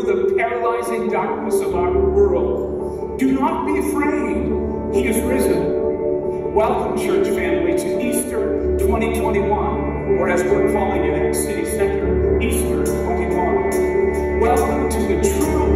through the paralyzing darkness of our world. Do not be afraid. He is risen. Welcome, church family, to Easter 2021, or as we're calling it at the City Center, Easter 21. Welcome to the true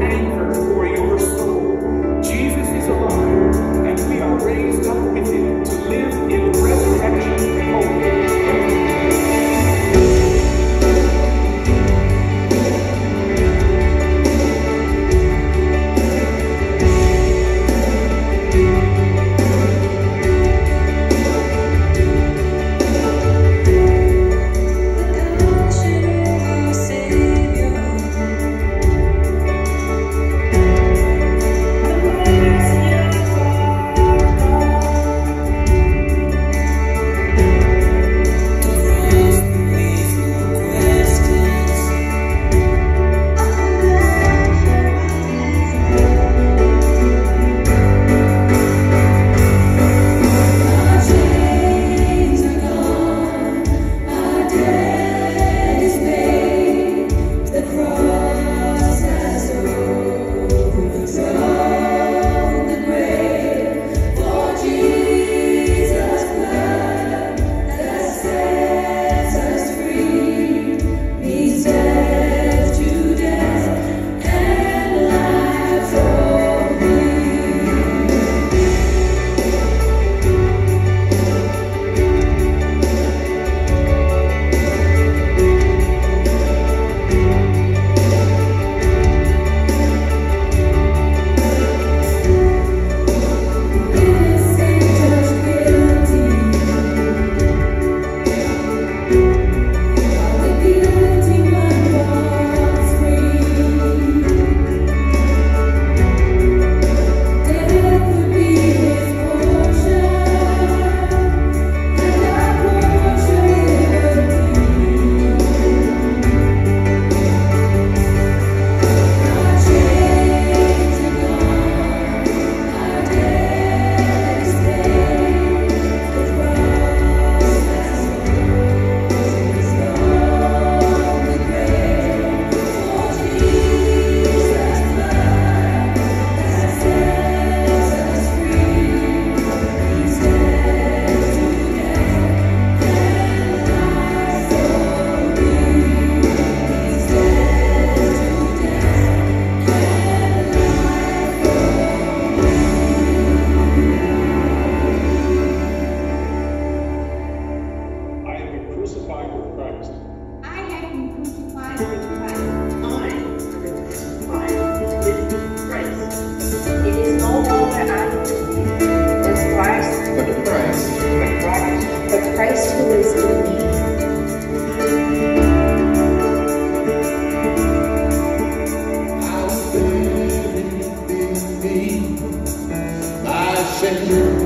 say